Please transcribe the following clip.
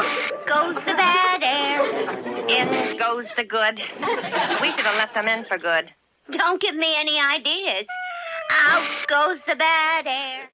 Out goes the bad air. In goes the good. We should have let them in for good. Don't give me any ideas. Out goes the bad air.